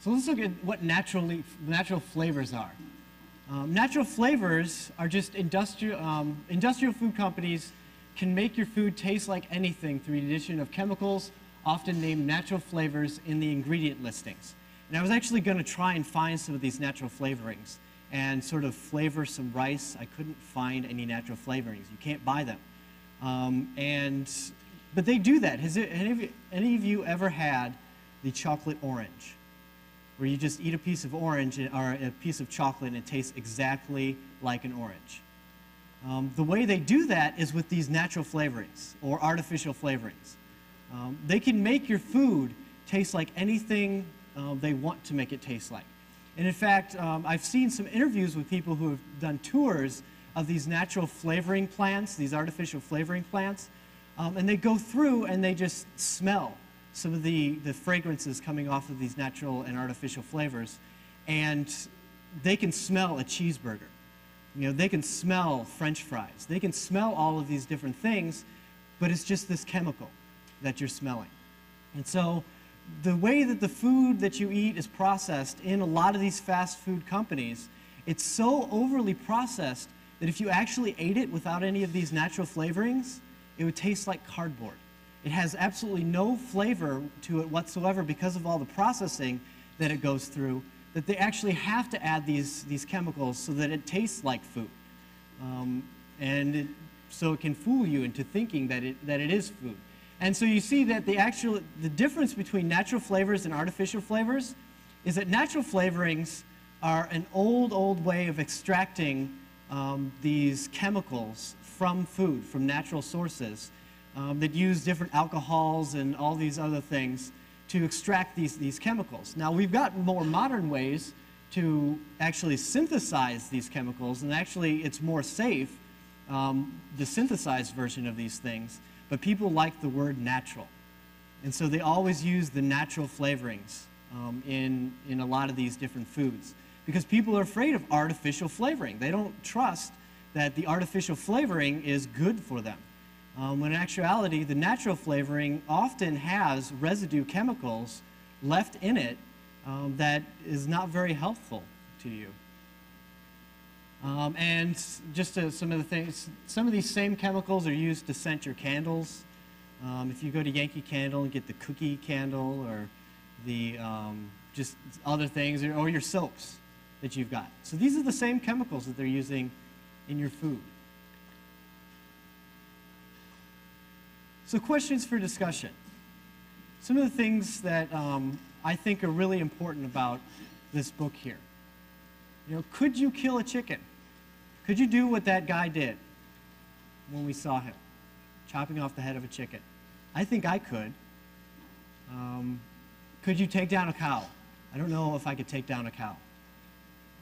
So let's look at what naturally, natural flavors are. Um, natural flavors are just industrial, um, industrial food companies can make your food taste like anything through the addition of chemicals, often named natural flavors in the ingredient listings. And I was actually going to try and find some of these natural flavorings and sort of flavor some rice. I couldn't find any natural flavorings. You can't buy them. Um, and, but they do that. Has any, of you, any of you ever had the chocolate orange? Where you just eat a piece of orange or a piece of chocolate and it tastes exactly like an orange. Um, the way they do that is with these natural flavorings or artificial flavorings. Um, they can make your food taste like anything uh, they want to make it taste like. And in fact, um, I've seen some interviews with people who have done tours of these natural flavoring plants, these artificial flavoring plants, um, and they go through and they just smell some of the, the fragrances coming off of these natural and artificial flavors, and they can smell a cheeseburger. You know, they can smell french fries. They can smell all of these different things, but it's just this chemical that you're smelling. And so the way that the food that you eat is processed in a lot of these fast food companies, it's so overly processed that if you actually ate it without any of these natural flavorings, it would taste like cardboard. It has absolutely no flavor to it whatsoever because of all the processing that it goes through, that they actually have to add these, these chemicals so that it tastes like food. Um, and it, so it can fool you into thinking that it, that it is food. And so you see that the actual the difference between natural flavors and artificial flavors is that natural flavorings are an old, old way of extracting um, these chemicals from food, from natural sources, um, that use different alcohols and all these other things to extract these, these chemicals. Now, we've got more modern ways to actually synthesize these chemicals, and actually, it's more safe, um, the synthesized version of these things. But people like the word natural. And so they always use the natural flavorings um, in, in a lot of these different foods because people are afraid of artificial flavoring. They don't trust that the artificial flavoring is good for them. Um, when in actuality, the natural flavoring often has residue chemicals left in it um, that is not very helpful to you. Um, and just to, some of the things, some of these same chemicals are used to scent your candles. Um, if you go to Yankee Candle and get the cookie candle or the um, just other things, or, or your soaps that you've got. So these are the same chemicals that they're using in your food. So questions for discussion. Some of the things that um, I think are really important about this book here. You know, could you kill a chicken? Could you do what that guy did when we saw him, chopping off the head of a chicken? I think I could. Um, could you take down a cow? I don't know if I could take down a cow.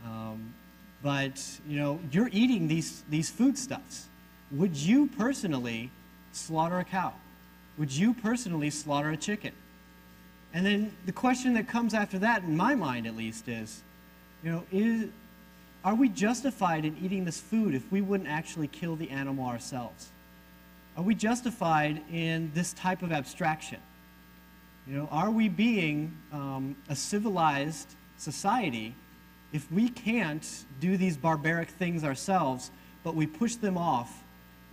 Um, but, you know, you're eating these, these foodstuffs. Would you personally slaughter a cow? Would you personally slaughter a chicken? And then the question that comes after that, in my mind at least, is you know, is, are we justified in eating this food if we wouldn't actually kill the animal ourselves? Are we justified in this type of abstraction? You know, are we being um, a civilized society if we can't do these barbaric things ourselves, but we push them off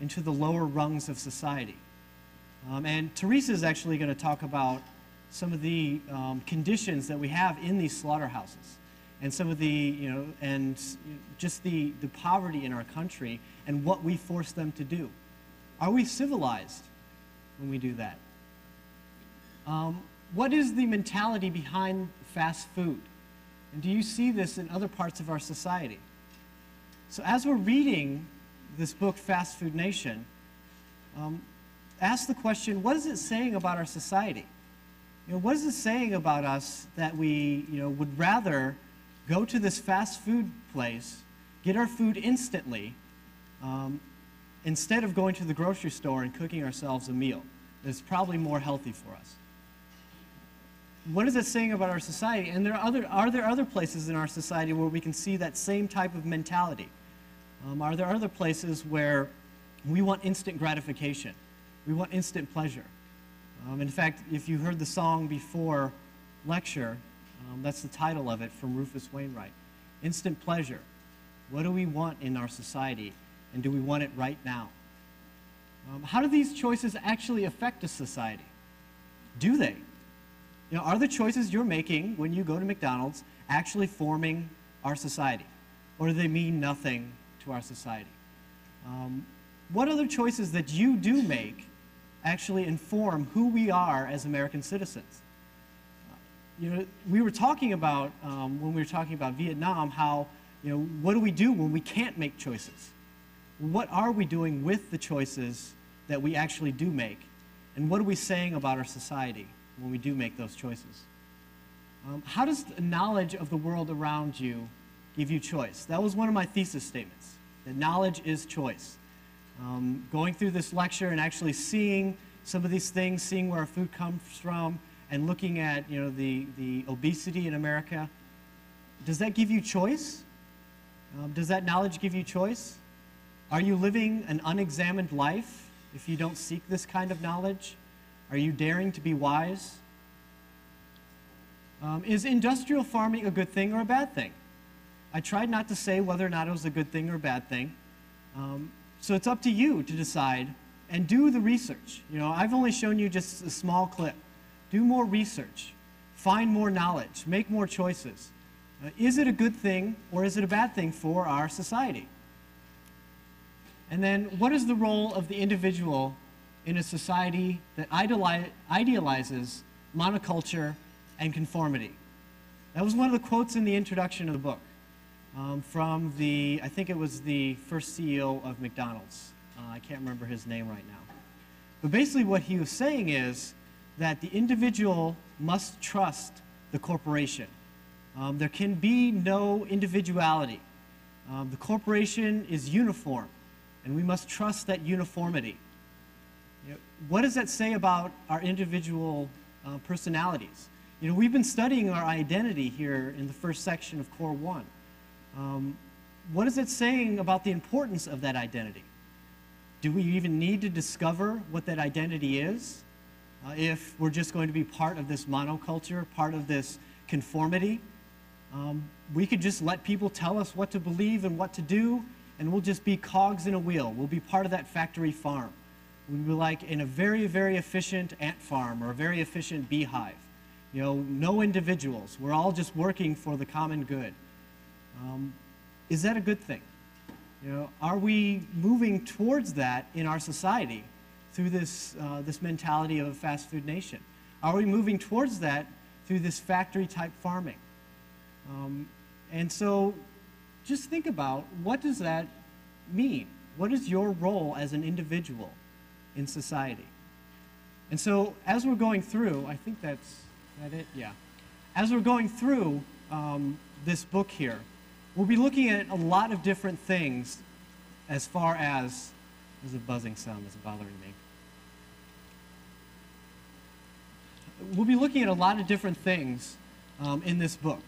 into the lower rungs of society? Um, and Teresa is actually going to talk about some of the um, conditions that we have in these slaughterhouses and some of the, you know, and just the, the poverty in our country and what we force them to do. Are we civilized when we do that? Um, what is the mentality behind fast food? And do you see this in other parts of our society? So as we're reading this book, Fast Food Nation, um, ask the question, what is it saying about our society? You know, what is it saying about us that we, you know, would rather go to this fast food place, get our food instantly, um, instead of going to the grocery store and cooking ourselves a meal. It's probably more healthy for us. What is it saying about our society? And there are, other, are there other places in our society where we can see that same type of mentality? Um, are there other places where we want instant gratification? We want instant pleasure. Um, in fact, if you heard the song before lecture, Um, that's the title of it from Rufus Wainwright. Instant pleasure. What do we want in our society, and do we want it right now? Um, how do these choices actually affect a society? Do they? You know, are the choices you're making when you go to McDonald's actually forming our society? Or do they mean nothing to our society? Um, what other choices that you do make actually inform who we are as American citizens? you know, we were talking about, um, when we were talking about Vietnam, how, you know, what do we do when we can't make choices? What are we doing with the choices that we actually do make? And what are we saying about our society when we do make those choices? Um, how does the knowledge of the world around you give you choice? That was one of my thesis statements, that knowledge is choice. Um, going through this lecture and actually seeing some of these things, seeing where our food comes from, and looking at you know, the, the obesity in America, does that give you choice? Um, does that knowledge give you choice? Are you living an unexamined life if you don't seek this kind of knowledge? Are you daring to be wise? Um, is industrial farming a good thing or a bad thing? I tried not to say whether or not it was a good thing or a bad thing. Um, so it's up to you to decide and do the research. You know, I've only shown you just a small clip. Do more research. Find more knowledge. Make more choices. Uh, is it a good thing or is it a bad thing for our society? And then, what is the role of the individual in a society that idealizes monoculture and conformity. That was one of the quotes in the introduction of the book um, from the, I think it was the first CEO of McDonald's. Uh, I can't remember his name right now. But basically, what he was saying is that the individual must trust the corporation. Um, there can be no individuality. Um, the corporation is uniform, and we must trust that uniformity. You know, what does that say about our individual uh, personalities? You know, we've been studying our identity here in the first section of Core 1. Um, what is it saying about the importance of that identity? Do we even need to discover what that identity is uh, if we're just going to be part of this monoculture, part of this conformity? Um, we could just let people tell us what to believe and what to do, and we'll just be cogs in a wheel. We'll be part of that factory farm. We'd be like in a very, very efficient ant farm or a very efficient beehive. You know, no individuals. We're all just working for the common good. Um, is that a good thing? You know, are we moving towards that in our society through this, uh, this mentality of a fast food nation? Are we moving towards that through this factory type farming? Um, and so just think about what does that mean? What is your role as an individual? in society. And so as we're going through, I think that's that it, yeah. As we're going through um, this book here, we'll be looking at a lot of different things as far as, there's a buzzing sound that's bothering me. We'll be looking at a lot of different things um, in this book.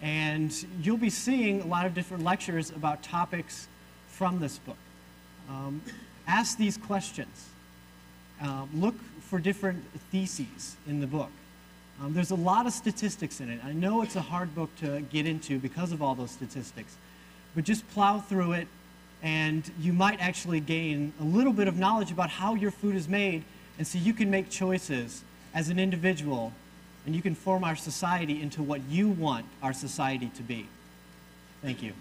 And you'll be seeing a lot of different lectures about topics from this book. Um, ask these questions. Um, look for different theses in the book. Um, there's a lot of statistics in it. I know it's a hard book to get into because of all those statistics, but just plow through it and you might actually gain a little bit of knowledge about how your food is made and so you can make choices as an individual and you can form our society into what you want our society to be. Thank you.